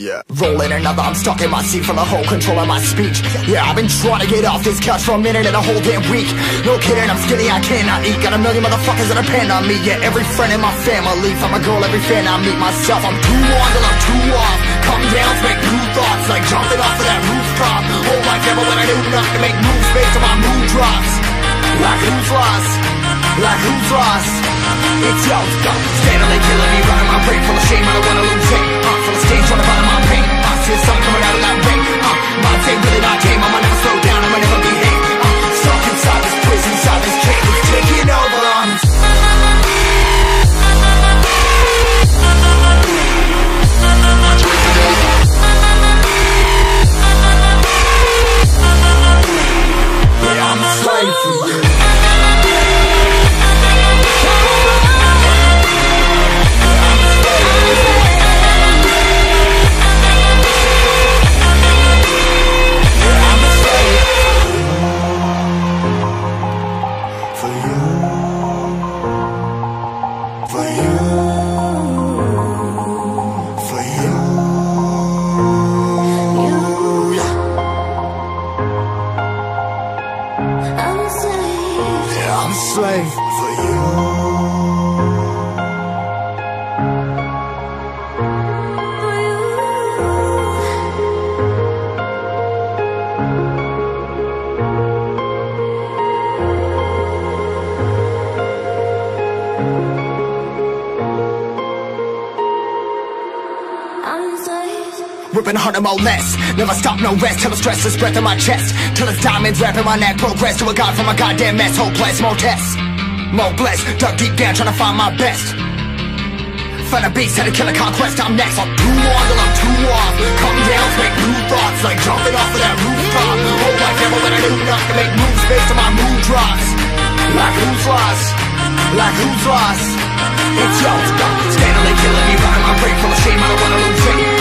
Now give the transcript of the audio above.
yeah. Rolling another, I'm stuck in my seat from the whole control of my speech. Yeah, I've been trying to get off this couch for a minute and a whole damn week. No kidding, I'm skinny, I cannot eat. Got a million motherfuckers that depend on me. Yeah, every friend in my family. From a girl, every fan I meet myself. I'm too on till I'm too off. Come down make new thoughts, like jumping off of that rooftop. Whole life ever when I knew not to make moves based on my mood drops. Like who's lost? Like who's lost? It's yo, go. Steadily killing me, running my brain full of Ripping harder, more less. Never stop, no rest. Till the stress is breath in my chest. Till it's diamonds wrapping my neck. Progress to a god from a goddamn mess. Hopeless, more tests. More blessed. Dug deep down, trying to find my best. Find a beast, had to kill conquest. I'm next. I'm too on till I'm too off. Come down, make new thoughts. Like jumping off of that rooftop. Oh, Whole life never when I knew not to make moves based on my mood drops. Like who's lost? Like who's lost? It's yo, it's go. Steadily killing me, running my brain full of shame. I don't wanna lose it.